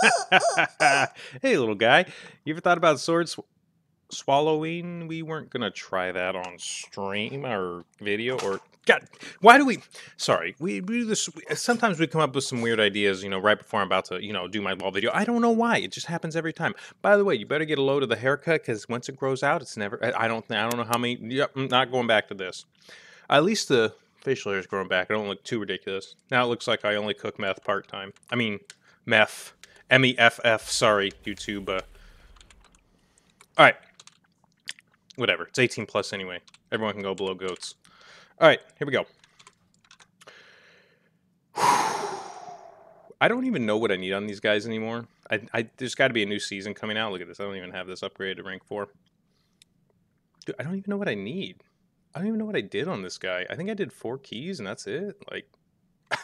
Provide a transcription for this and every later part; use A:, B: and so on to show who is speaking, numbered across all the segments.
A: hey, little guy. You ever thought about sword sw- swallowing? We weren't gonna try that on stream or video or God. Why do we? Sorry, we, we do this. we- uh, Sometimes we come up with some weird ideas. You know, right before I'm about to, you know, do my ball video. I don't know why. It just happens every time. By the way, you better get a load of the haircut because once it grows out, it's never. I I don't. I don't know how many. Yep, I'm not going back to this. At least the facial hair is growing back. I don't look too ridiculous. Now it looks like I only cook meth part time. I mean, meth. M E F F. Sorry, YouTube. Uh... All right. Whatever. It's 18 plus anyway. Everyone can go below goats. All right, here we go. I don't even know what I need on these guys anymore. I, I there's got to be a new season coming out. Look at this. I don't even have this upgraded to rank four. Dude, I don't even know what I need. I don't even know what I did on this guy. I think I did four keys and that's it. Like, I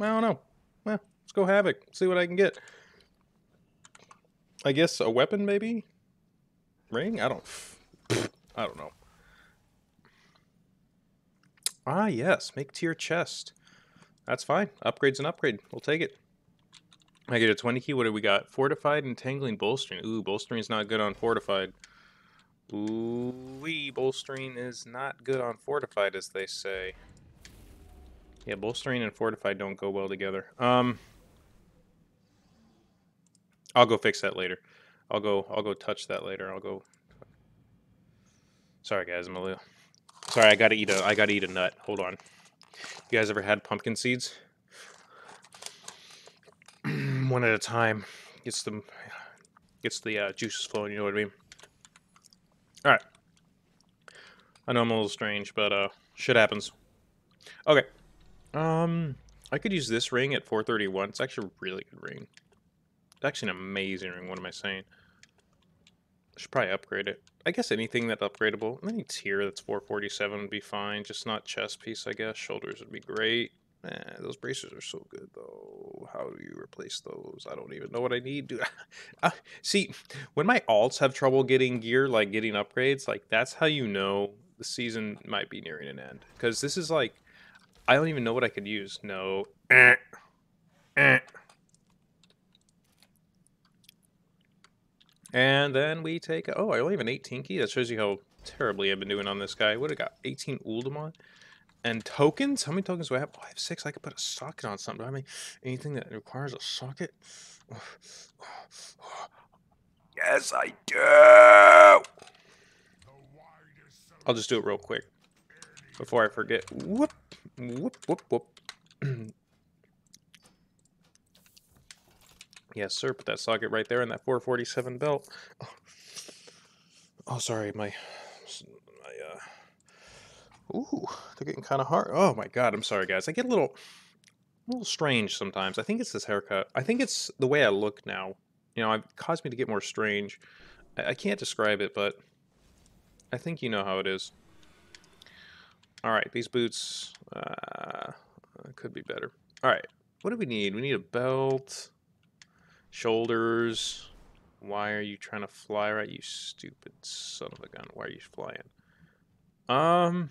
A: don't know. Well, let's go havoc. See what I can get. I guess a weapon, maybe. Ring? I don't. I don't know. Ah, yes. Make tier chest. That's fine. Upgrade's an upgrade. We'll take it. I get a 20 key. What do we got? Fortified, entangling, bolstering. Ooh, Bolstering is not good on fortified. Ooh, bolstering is not good on fortified, as they say. Yeah, bolstering and fortified don't go well together. Um, I'll go fix that later. I'll go. I'll go touch that later. I'll go. Sorry, guys. I'm a little. Sorry, I gotta eat a. I gotta eat a nut. Hold on. You guys ever had pumpkin seeds? One at a time. Gets them. Gets the uh, juices flowing. You know what I mean? All right. I know I'm a little strange, but uh, shit happens. Okay. Um, I could use this ring at 431. It's actually a really good ring. Actually an amazing ring. What am I saying? I should probably upgrade it. I guess anything that's upgradable. Any tier that's 447 would be fine. Just not chest piece, I guess. Shoulders would be great. Eh, those bracers are so good, though. How do you replace those? I don't even know what I need, dude. Uh, see, when my alts have trouble getting gear, like getting upgrades, like that's how you know the season might be nearing an end. Because this is like, I don't even know what I could use. No. Eh. Eh. And then we take. Oh, I only have an 18 key. That shows you how terribly I've been doing on this guy. What do I got? 18 Uldaman. And tokens? How many tokens do I have? Oh, I have six. I could put a socket on something. Do I have any, anything that requires a socket? Yes, I do. I'll just do it real quick before I forget. Whoop, whoop, whoop, whoop. yes, sir. Put that socket right there in that 447 belt. Oh, oh sorry, my, my, uh, ooh, they're getting kind of hard. Oh my god, I'm sorry, guys. I get a little, a little strange sometimes. I think it's this haircut. I think it's the way I look now. You know, it caused me to get more strange. I, I can't describe it, but I think you know how it is. All right, these boots uh, could be better. All right, what do we need? We need a belt, shoulders. Why are you trying to fly right, you stupid son of a gun? Why are you flying? Um,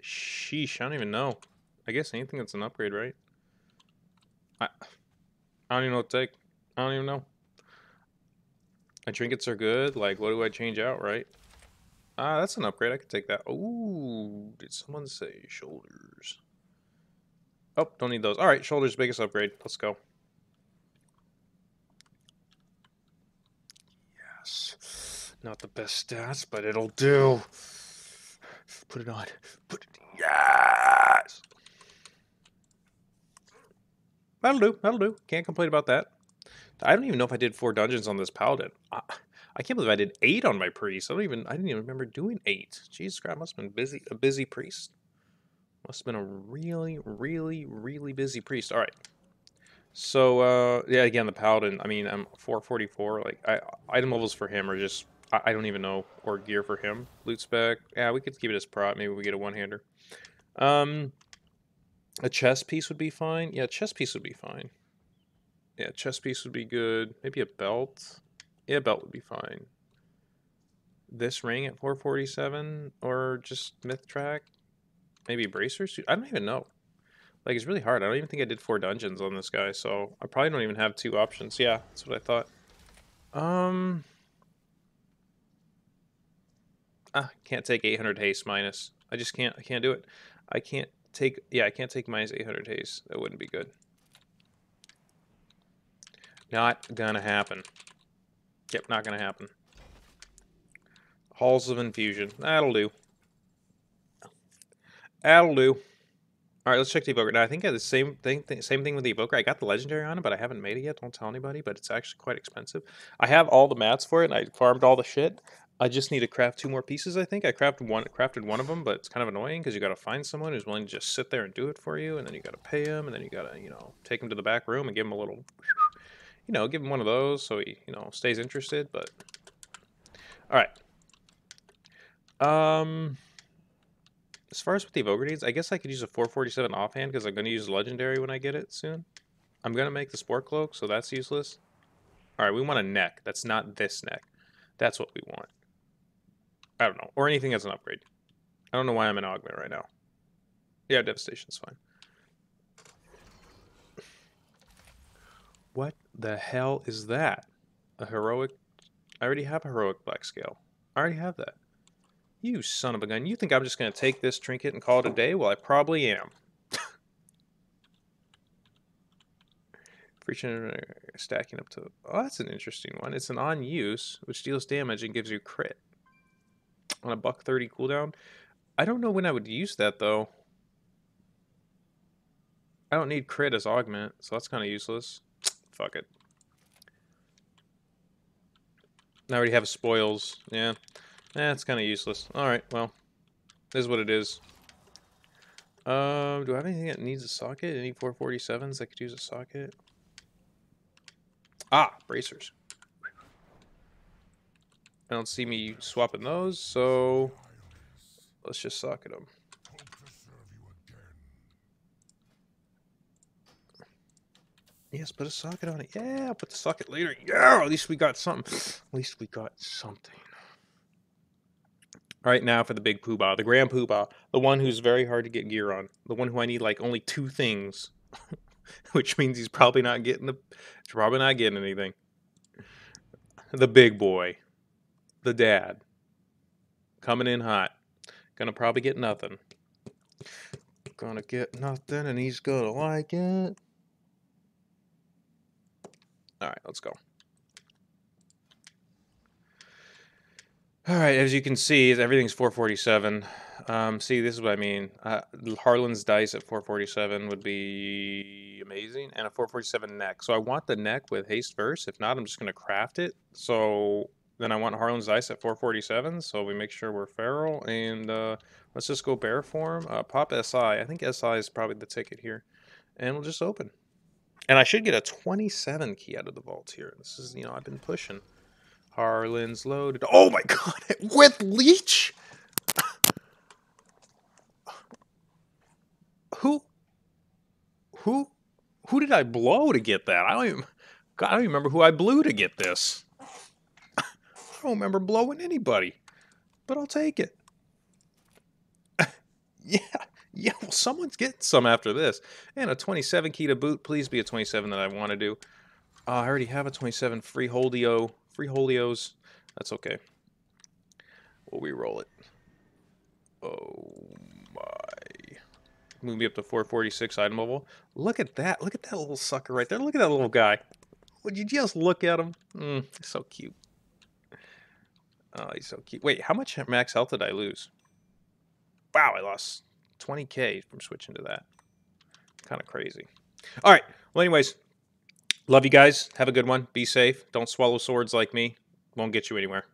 A: sheesh, I don't even know. I guess anything that's an upgrade, right? I, I don't even know what to take. I don't even know. My trinkets are good. Like, what do I change out, right? Ah, that's an upgrade. I could take that. Ooh, did someone say shoulders? Oh, don't need those. All right, shoulders, biggest upgrade. Let's go. Yes. Not the best stats, but it'll do. Put it on. Put it. Yes. That'll do. That'll do. Can't complain about that. I don't even know if I did four dungeons on this paladin. I, I can't believe I did eight on my priest. I don't even. I didn't even remember doing eight. Jesus Christ, I must have been busy. A busy priest. Must have been a really, really, really busy priest. All right. So uh, yeah, again, the paladin. I mean, I'm 444. Like, I, item levels for him are just. I, I don't even know or gear for him. Loot spec. Yeah, we could keep it as prop. Maybe we get a one hander. Um, a chest piece would be fine. Yeah, chest piece would be fine. Yeah, chest piece would be good. Maybe a belt. Yeah, belt would be fine. This ring at 447 or just myth track. Maybe bracers. I don't even know. Like, it's really hard. I don't even think I did four dungeons on this guy, so I probably don't even have two options. Yeah, that's what I thought. Um... Ah, can't take 800 haste minus. I just can't. I can't do it. I can't take... Yeah, I can't take minus 800 haste. That wouldn't be good. Not gonna happen. Yep, not gonna happen. Halls of Infusion. That'll do. That'll do. All right, let's check the Evoker. Now, I think I the same thing, th same thing with the Evoker. I got the Legendary on it, but I haven't made it yet. Don't tell anybody, but it's actually quite expensive. I have all the mats for it, and I farmed all the shit. I just need to craft two more pieces, I think. I crafted one, crafted one of them, but it's kind of annoying because you got to find someone who's willing to just sit there and do it for you, and then you got to pay him, and then you got to, you know, take him to the back room and give him a little, you know, give him one of those so he, you know, stays interested, but... All right. Um, as far as with the Evoker needs, I guess I could use a 447 offhand because I'm going to use Legendary when I get it soon. I'm going to make the Sport Cloak, so that's useless. Alright, we want a neck. That's not this neck. That's what we want. I don't know. Or anything as an upgrade. I don't know why I'm in Augment right now. Yeah, Devastation's fine. What the hell is that? A heroic... I already have a heroic black scale. I already have that. You son of a gun. You think I'm just going to take this trinket and call it a day? Well, I probably am. Freaking uh, stacking up to... Oh, that's an interesting one. It's an on-use, which deals damage and gives you crit. On a buck 30 cooldown. I don't know when I would use that, though. I don't need crit as augment, so that's kind of useless. Fuck it. I already have spoils. Yeah. Eh, it's kind of useless. Alright, well. This is what it is. Um, do I have anything that needs a socket? Any 447s that could use a socket? Ah, bracers. I don't see me swapping those, so let's just socket them. Yes, put a socket on it. Yeah, put the socket later. Yeah, at least we got something. At least we got something. Right, now for the big poobah, the grand poobah, the one who's very hard to get gear on, the one who I need like only two things, which means he's probably not getting the, probably not getting anything. The big boy, the dad, coming in hot, gonna probably get nothing. Gonna get nothing, and he's gonna like it. All right, let's go. All right, as you can see, everything's 447. Um, see, this is what I mean. Uh, Harlan's dice at 447 would be amazing, and a 447 neck. So I want the neck with haste first. If not, I'm just going to craft it. So then I want Harlan's dice at 447, so we make sure we're feral. And uh, let's just go bear form. Uh, pop SI. I think SI is probably the ticket here. And we'll just open. And I should get a 27 key out of the vault here. This is, you know, I've been pushing. Harlan's loaded. Oh my god, with leech? who who who did I blow to get that? I don't even God, I don't even remember who I blew to get this. I don't remember blowing anybody. But I'll take it. yeah. Yeah, well, someone's getting some after this. And a 27 key to boot. Please be a 27 that I want to do. Uh, I already have a 27 free Holdio Free Holios. That's okay. We'll re-roll it. Oh my. Move me up to 446 item level. Look at that. Look at that little sucker right there. Look at that little guy. Would you just look at him? Mm, so cute. Oh, he's so cute. Wait, how much max health did I lose? Wow, I lost 20k from switching to that. Kind of crazy. All right. Well, anyways, Love you guys. Have a good one. Be safe. Don't swallow swords like me. Won't get you anywhere.